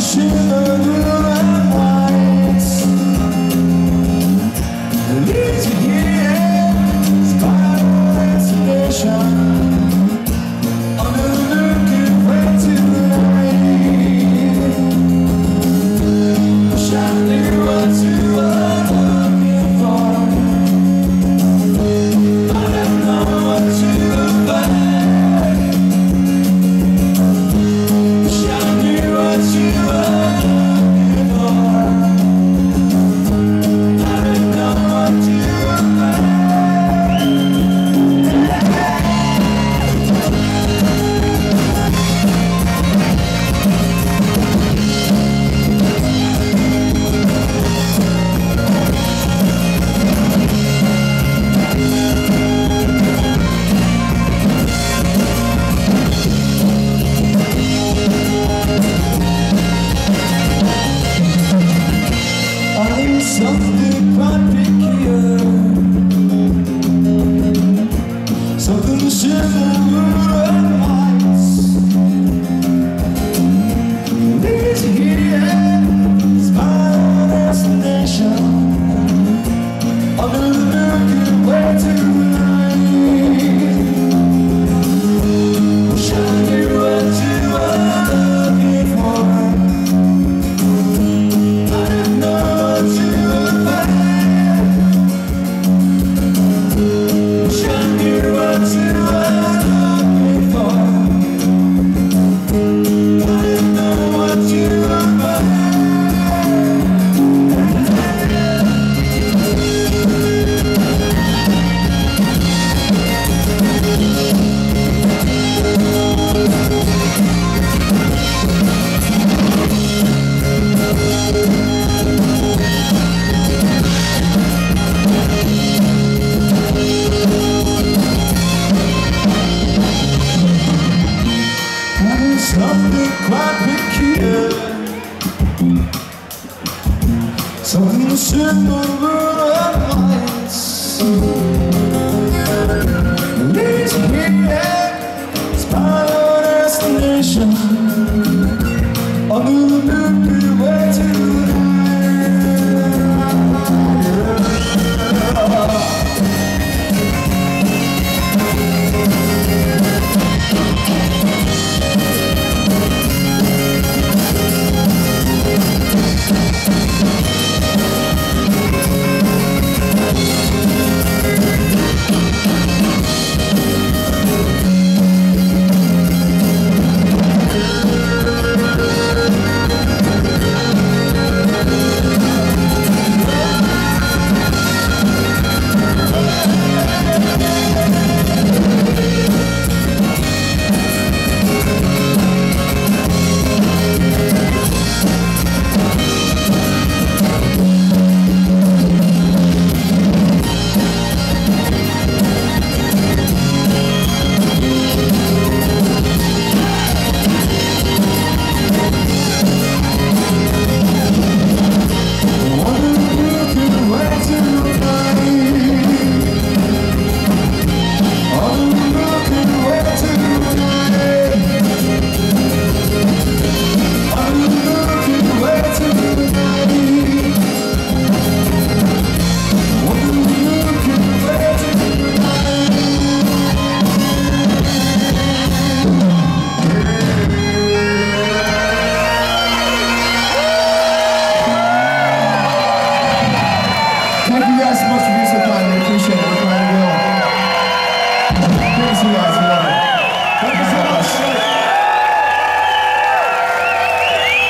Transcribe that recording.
Şimdi öldürme Something quite peculiar Something simple and wise Leads here, Big yes must